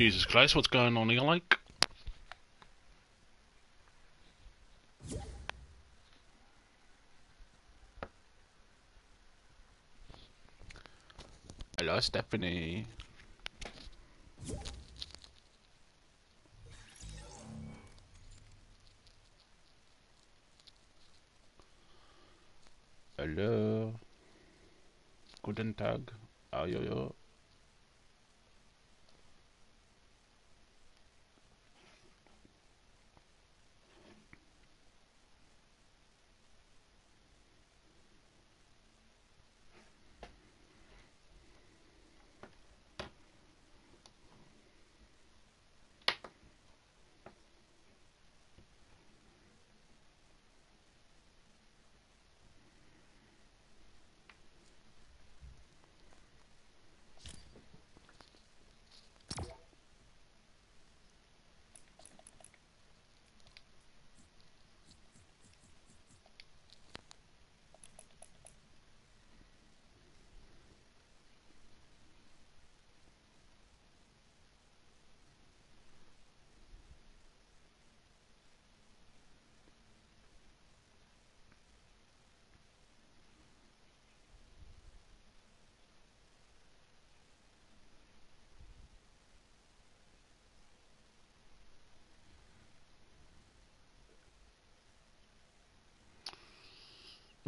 Jesus Christ, what's going on here, like? Hello, Stephanie. Hallo. Guten Tag.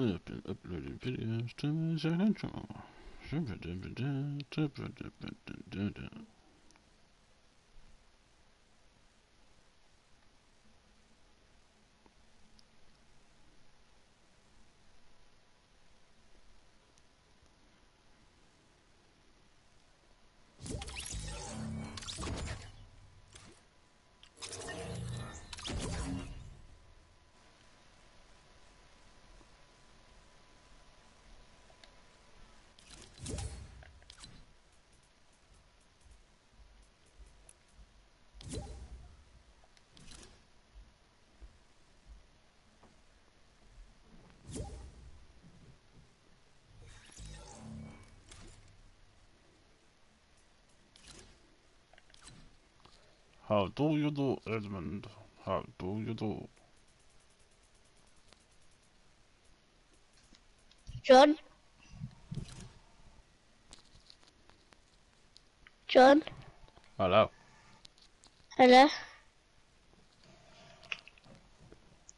Ajojo. I've been uploading videos to my channel. How do you do, Edmund? How do you do? John? John? Hello. Hello?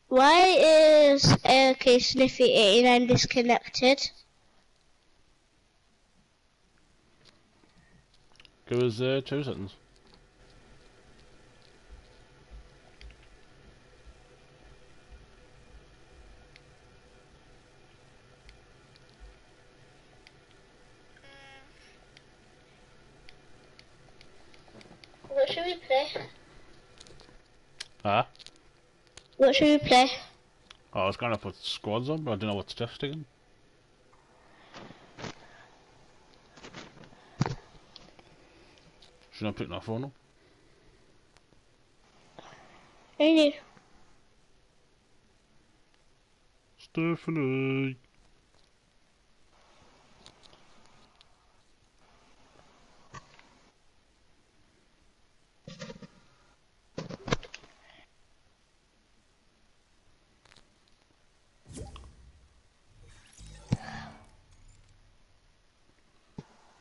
Why is AK Sniffy 89 disconnected? Give us uh, two seconds. What should we play? Huh? What should we play? Oh, I was gonna put squads on, but I don't know what stuff's taking. Should I put my phone up? Any? Stephanie.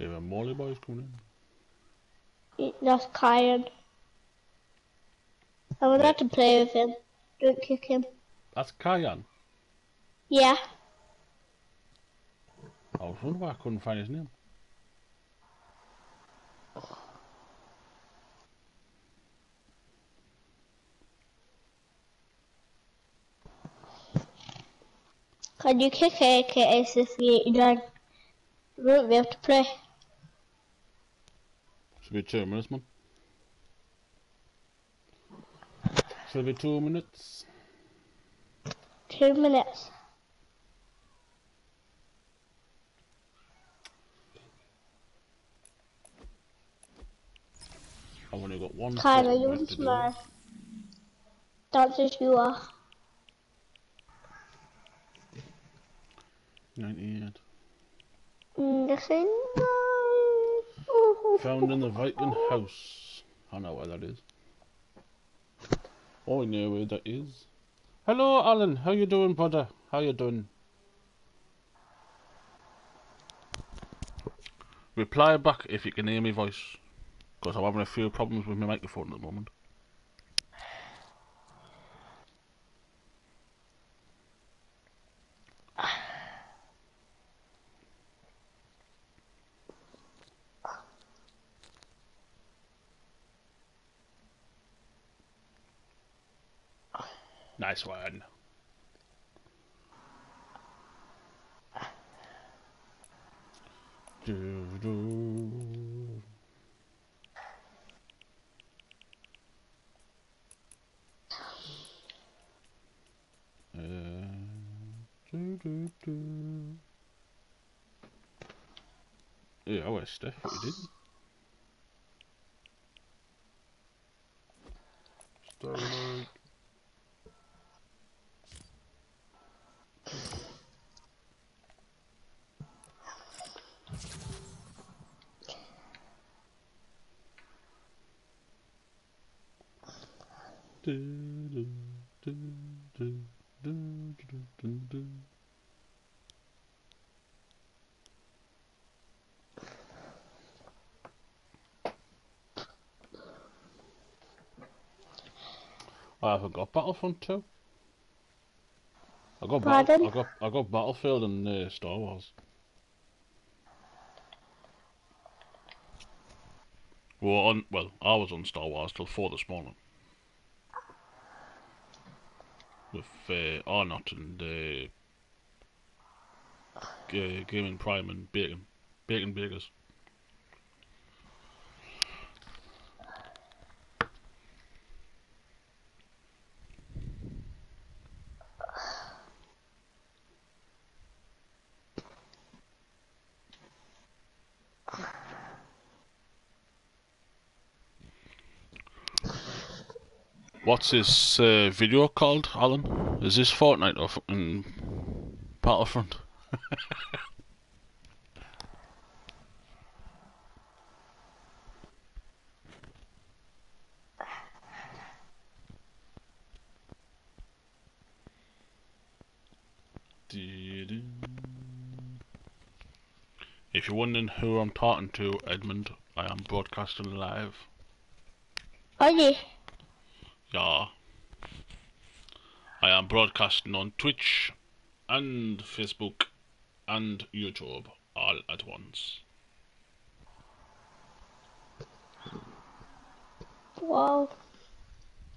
Molly boys coming in. That's Kyan. I would like to play with him. Don't kick him. That's Kayan. Yeah. I was wondering why I couldn't find his name. Can you kick AK Sniffy 89? We won't be able to play. Be two minutes, man. Should be two minutes. Two minutes. I've only got one. Kyle, are you in tomorrow? Dancers you are. 98. Nothing. Mm, Found in the Viking house. I know where that is. Oh, I know where that is. Hello, Alan. How you doing, brother? How you doing? Reply back if you can hear my voice, because I'm having a few problems with my microphone at the moment. Nice one. Do, do. Uh, do, do, do. Yeah, well, Steph, what you did? Starlight. Do, do, do, do, do, do, do, do. I haven't got Battlefront 2. I got Battle, I got I got Battlefield and uh, Star Wars. Well, on well, I was on Star Wars till four this morning with uh, Ardnot and uh, Gaming Prime and Bacon, Bacon Bakers. What's this uh, video called, Alan? Is this Fortnite or fucking Battlefront? If you're wondering who I'm talking to, Edmund, I am broadcasting live. You? Yeah. I am broadcasting on Twitch and Facebook and YouTube all at once. Wow.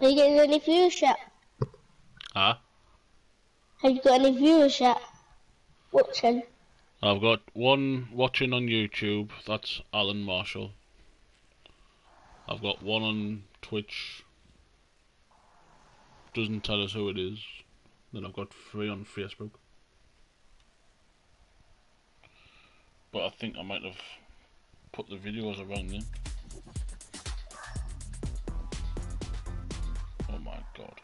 Are you getting any views yet? Huh? Have you got any viewers yet? Watching? I've got one watching on YouTube, that's Alan Marshall. I've got one on Twitch, doesn't tell us who it is. Then I've got three on Facebook. But I think I might have put the videos around then. Oh my god.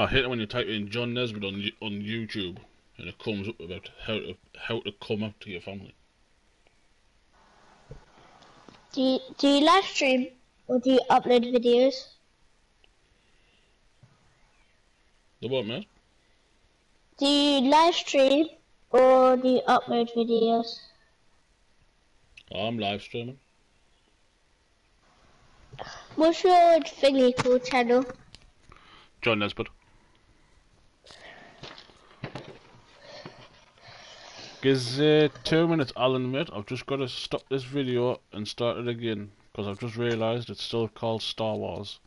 I hate it when you type in John Naisbitt on on YouTube and it comes up about how to how to come up to your family. Do you, do you live stream or do you upload videos? The what, man? Do you live stream or do you upload videos? I'm live streaming. What's your thingy called channel? John Naisbitt. Gives uh, two minutes, Alan, mate. I've just got to stop this video and start it again because I've just realised it's still called Star Wars.